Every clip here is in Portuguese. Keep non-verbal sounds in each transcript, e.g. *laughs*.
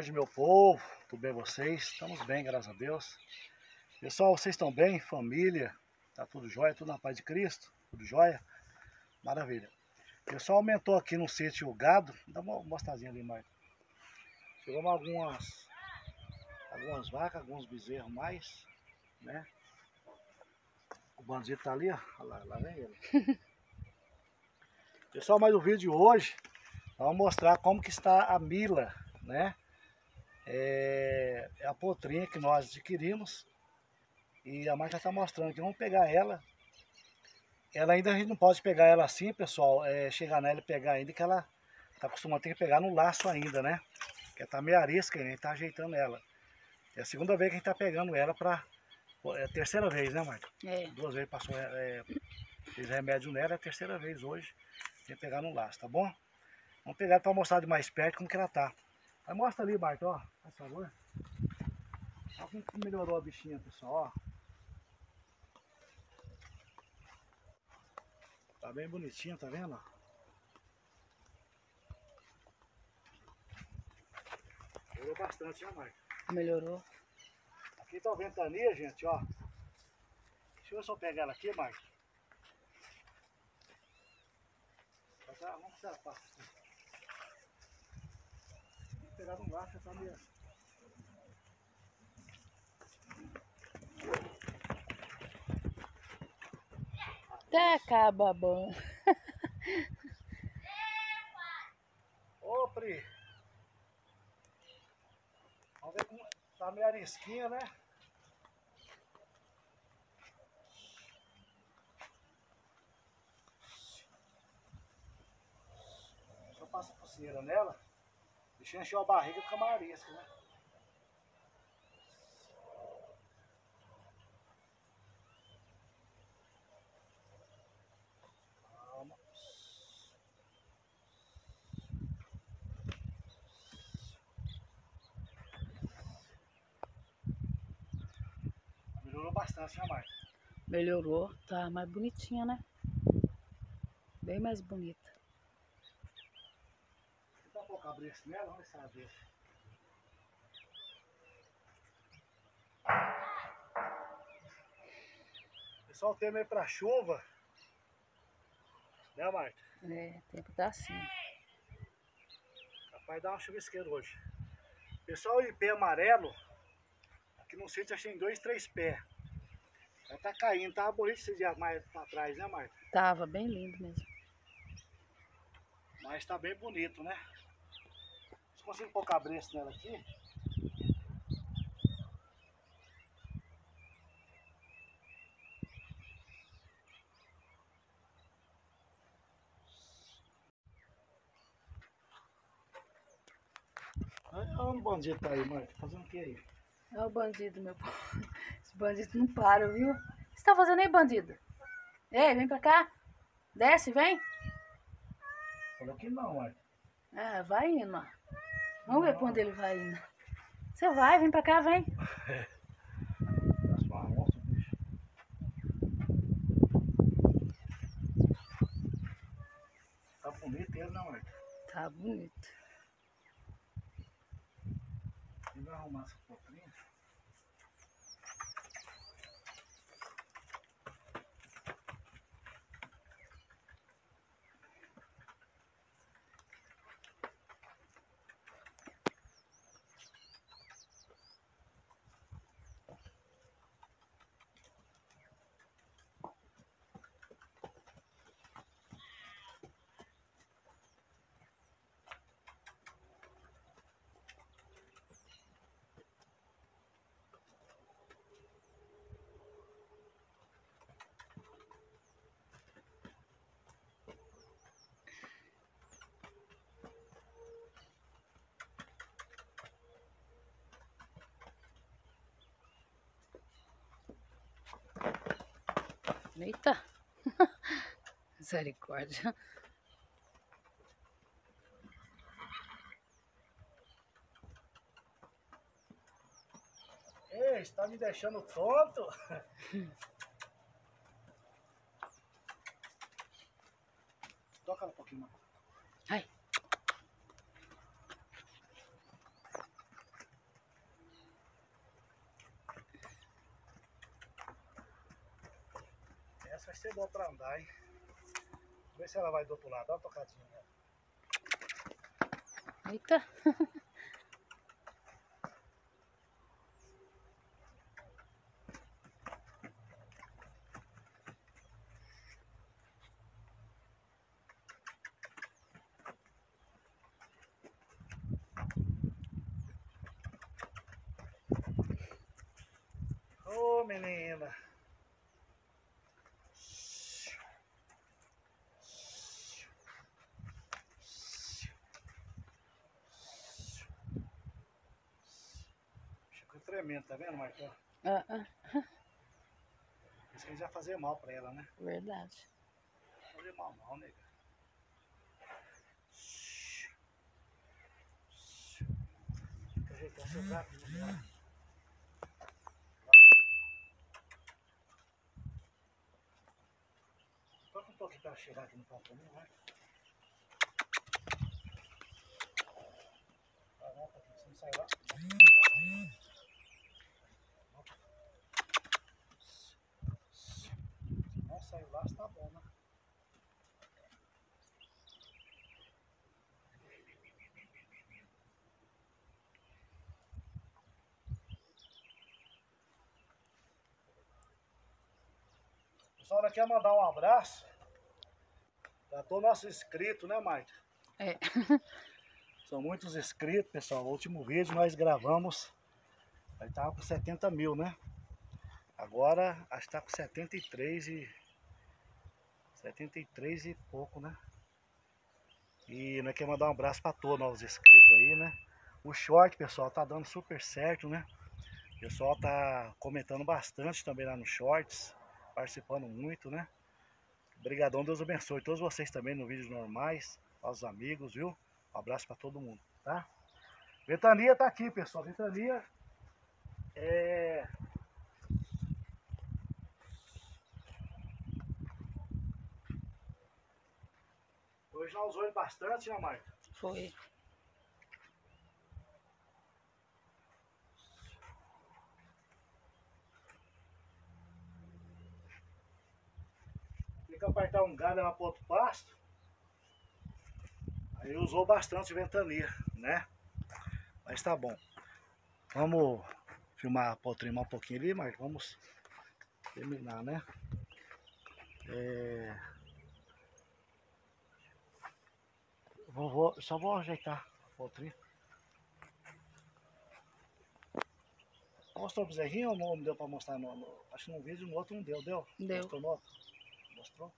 tarde, meu povo. Tudo bem vocês? Estamos bem, graças a Deus. Pessoal, vocês estão bem? Família? Tá tudo jóia? Tudo na paz de Cristo? Tudo jóia? Maravilha. Pessoal, aumentou aqui no sítio o gado. Dá uma mostrazinha ali, Marco. Chegamos algumas, algumas vacas, alguns bezerros mais, né? O bandido tá ali, ó. Olha lá, lá vem ele. *laughs* Pessoal, mais o vídeo de hoje, vamos mostrar como que está a Mila, né? É, é a potrinha que nós adquirimos e a marca está mostrando que vamos pegar ela. Ela ainda a gente não pode pegar ela assim, pessoal, é, chegar nela e pegar ainda, que ela está acostumando a ter que pegar no laço ainda, né? Que está meio arisca, a gente está ajeitando ela. É a segunda vez que a gente está pegando ela para... É a terceira vez, né, Marca? É. Duas vezes passou, é, fez remédio nela, é a terceira vez hoje. Tem que pegar no laço, tá bom? Vamos pegar para mostrar de mais perto como que ela tá. Aí mostra ali, Marco, ó, por favor. Olha como que melhorou a bichinha, pessoal, ó. Tá bem bonitinha, tá vendo? Melhorou bastante, né, Marco? Melhorou. Aqui tá a ventania, gente, ó. Deixa eu eu pegar ela aqui, Marco. Vamos precisar passar. Vou pegar no laço, tá meio... Acaba bom. *laughs* Ô, Pri! Vamos ver como... Tá meio arisquinha, né? Só passa pulseira nela. Deixa eu encher a barriga fica mais arisca, né? Melhorou bastante, né? Melhorou. Tá mais bonitinha, né? Bem mais bonita. Dá pouco abrir esse nela, vamos ver se ela deixa. Pessoal, o tema é pra chuva. Né, Marta? É, o tempo tá assim. Capaz dar uma chuvisqueira hoje. Pessoal, o IP amarelo, aqui no sítio achei em dois, três pés. Já tá caindo, tava bonito esses dias mais pra trás, né, Marta? Tava bem lindo mesmo. Mas tá bem bonito, né? Consigo pôr cabresto nela aqui. Olha o bandido tá aí, Marta. Fazendo o que aí? É o bandido, meu povo. *laughs* Esse bandido não para, viu? O que você tá fazendo aí, bandido? Ei, vem pra cá. Desce, vem. Falou que não, Marta. Ah, vai indo, ó. Vamos ver pra onde ele vai indo. Você vai, vem pra cá, vem. Tá bonito ele, não, Marta? Tá bonito. Quem vai arrumar essa potrinha? Eita. *laughs* Misericórdia. Ei, você tá me deixando tonto? *laughs* Toca ela um pouquinho. Ai. Ser bom pra andar, hein? Vê se ela vai do outro lado. Dá uma tocadinha nela. Eita. Ô menina. Tremendo, tá vendo, Marcão? Ah, ah, Isso que a gente vai fazer mal pra ela, né? verdade. Fazer mal não, nega. Fica ajeitando seu gato, né? Toca um pouquinho pra chegar aqui no palco também, vai. Vai, Paquinho, você não sai lá. Não saiu lá, está bom, né? Pessoal, ela quer mandar um abraço para todo nosso inscrito, né, Maite? É. *laughs* São muitos inscritos, pessoal. O último vídeo nós gravamos, aí tava com 70 mil, né? Agora acho que tá com 73 e 73 e pouco, né? E nós queremos mandar um abraço para todos os inscritos aí, né? O short, pessoal, tá dando super certo, né? O pessoal tá comentando bastante também lá nos shorts, participando muito, né? Obrigadão, Deus abençoe todos vocês também no vídeos normais, aos amigos, viu? Um abraço para todo mundo, tá? Ventania tá aqui, pessoal. Ventania é Nós usamos ele bastante, né, Marta? Foi. Tem que apertar um galho lá para outro pasto. Aí usou bastante ventania, né? Mas tá bom. Vamos filmar, potrimar um pouquinho ali, mas vamos terminar, né? É... Vou, vou- só vou ajeitar a potrinha. Mostrou pro Zezinho ou não deu pra mostrar? No, no- acho que no vídeo, no outro não deu, deu? Deu. Mostrou no outro? Mostrou?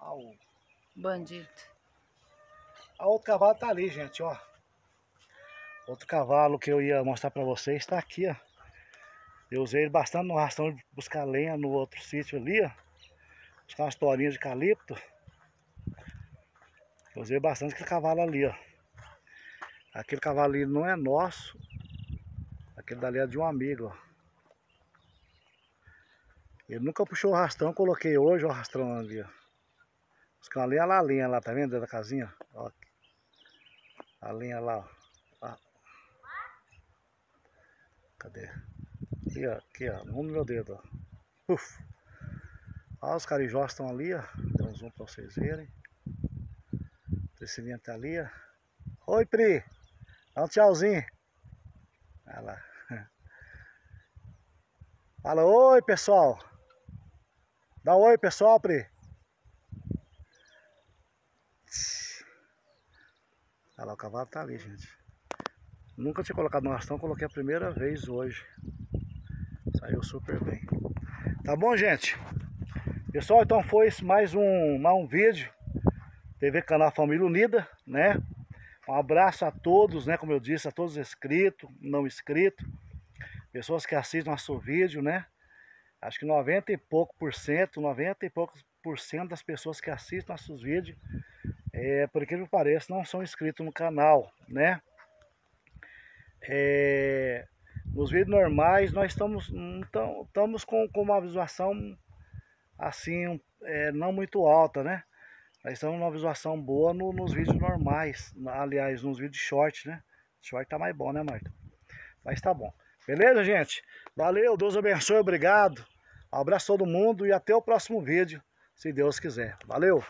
Ah, o, Bandido. a outro cavalo tá ali, gente, ó. Outro cavalo que eu ia mostrar pra vocês tá aqui, ó. Eu usei ele bastante no rastão de buscar lenha no outro sítio ali, ó. Buscar umas torinhas de calipto. Eu usei bastante aquele cavalo ali, ó. Aquele cavalo ali não é nosso. Aquele dali é de um amigo, ó. Ele nunca puxou o rastão, coloquei hoje o rastrão ali, ó. Buscar uma linha lá, a linha lá, tá vendo? Dentro da casinha, ó. A linha lá. Ó. Cadê? Aqui, ó. Aqui, ó. No meu dedo, ó. Uf. Ó, os carijós estão ali, ó. Dá um zoom pra vocês verem. Esse linha tá ali, ó. Oi, Pri. Dá um tchauzinho. Olha lá. *laughs* Fala, oi, pessoal. Dá um oi, pessoal, Pri. Olha lá, o cavalo tá ali, gente. Nunca tinha colocado no rastão, coloquei a primeira vez hoje. Saiu super bem. Tá bom, gente? Pessoal, então foi mais um, mais um vídeo. TV Canal Família Unida, né? Um abraço a todos, né? Como eu disse, a todos inscritos, não inscritos. Pessoas que assistem nosso vídeo, né? Acho que 90 e pouco por cento, 90 e poucos por cento das pessoas que assistem nossos vídeos, é, por incrível que pareça, não são inscritos no canal, né? É, nos vídeos normais nós estamos, não tão- estamos com, com uma visualização assim, é, não muito alta, né? Nós estamos numa visualização boa no- nos vídeos normais, aliás, nos vídeos short, né? Short tá mais bom, né, Marta? Mas tá bom. Beleza, gente? Valeu, Deus abençoe, obrigado. Abraço a todo mundo e até o próximo vídeo. se Deus quiser. Valeu!